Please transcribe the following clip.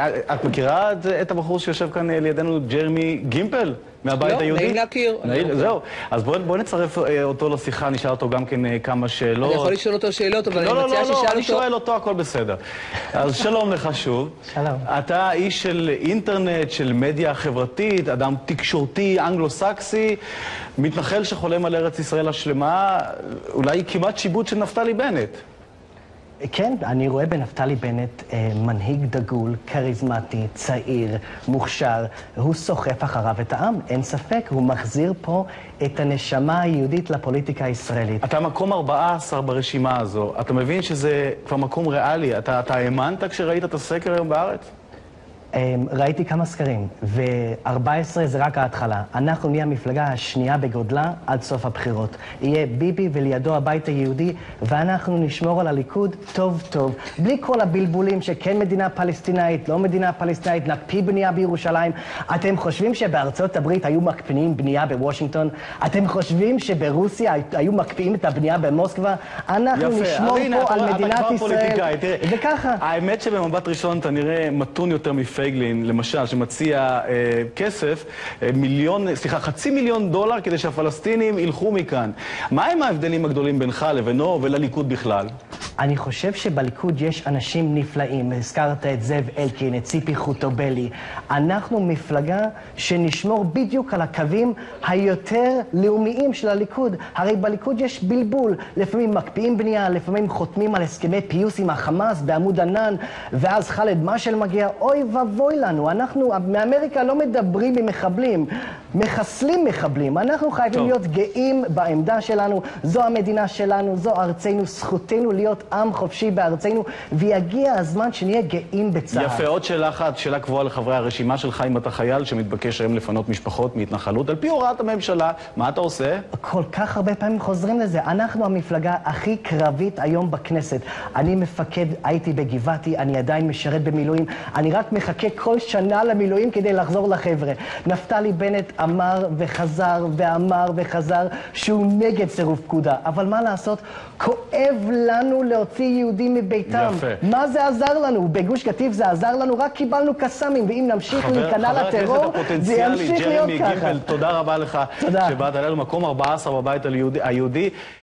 את מכירה את הבחור שיושב כאן לידינו, ג'רמי גימפל, מהבית היהודי? לא, נעים להכיר. זהו, אז בואי נצרף אותו לשיחה, נשאל אותו גם כן כמה שאלות. אני יכול לשאול אותו שאלות, אבל אני מציעה ששאל אותו... לא, לא, לא, אני שואל אותו, הכל בסדר. אז שלום לך שוב. שלום. אתה איש של אינטרנט, של מדיה חברתית, אדם תקשורתי, אנגלו-סקסי, מתנחל שחולם על ארץ ישראל השלמה, אולי כמעט שיבוט של נפתלי בנט. כן, אני רואה בנפתלי בנט אה, מנהיג דגול, כריזמטי, צעיר, מוכשר. הוא סוחף אחריו את העם, אין ספק. הוא מחזיר פה את הנשמה היהודית לפוליטיקה הישראלית. אתה מקום 14 ברשימה הזו. אתה מבין שזה כבר מקום ריאלי. אתה, אתה האמנת כשראית את הסקר היום בארץ? אמ, ראיתי כמה סקרים, ו-14 זה רק ההתחלה. אנחנו נהיה המפלגה השנייה בגודלה עד סוף הבחירות. יהיה ביבי ולידו הבית היהודי, ואנחנו נשמור על הליכוד טוב טוב. בלי כל הבלבולים שכן מדינה פלסטינאית, לא מדינה פלסטינאית, נקפיא בנייה בירושלים. אתם חושבים שבארצות הברית היו מקפיאים בנייה בוושינגטון? אתם חושבים שברוסיה היו מקפיאים את הבנייה במוסקבה? אנחנו יפה. נשמור פה על מדינת ישראל. וככה. האמת שבמבט ראשון אתה נראה מתון יותר מפייק. פייגלין, למשל, שמציע אה, כסף, אה, מיליון, סליחה, חצי מיליון דולר כדי שהפלסטינים ילכו מכאן. מהם ההבדלים הגדולים בינך לבינו ולליכוד בכלל? אני חושב שבליכוד יש אנשים נפלאים. הזכרת את זאב אלקין, את ציפי חוטובלי. אנחנו מפלגה שנשמור בדיוק על הקווים היותר לאומיים של הליכוד. הרי בליכוד יש בלבול. לפעמים מקפיאים בנייה, לפעמים חותמים על הסכמי פיוס עם החמאס בעמוד ענן, ואז ח'אלד משעל מגיע. אוי ואבוי לנו, אנחנו מאמריקה לא מדברים עם מחבלים, מחסלים מחבלים. אנחנו חייבים טוב. להיות גאים בעמדה שלנו. זו המדינה שלנו, זו ארצנו, זכותנו להיות עם חופשי בארצנו, ויגיע הזמן שנהיה גאים בצה"ל. יפה, עוד שאלה אחת, שאלה קבועה לחברי הרשימה שלך, אם אתה חייל שמתבקש היום לפנות משפחות מהתנחלות, על פי הוראת הממשלה, מה אתה עושה? כל כך הרבה פעמים חוזרים לזה. אנחנו המפלגה הכי קרבית היום בכנסת. אני מפקד, הייתי בגבעתי, אני עדיין משרת במילואים, אני רק מחכה כל שנה למילואים כדי לחזור לחבר'ה. נפתלי בנט אמר וחזר ואמר וחזר שהוא נגד סירוב פקודה, אבל מה לעשות? כואב לנו להוציא יהודים מביתם. יפה. מה זה עזר לנו? בגוש קטיף זה עזר לנו, רק קיבלנו קסאמים, ואם נמשיך להיכנע לטרור, זה ימשיך להיות ככה. גימל, תודה רבה לך תודה. שבאת אלינו, מקום 14 בבית היהודי.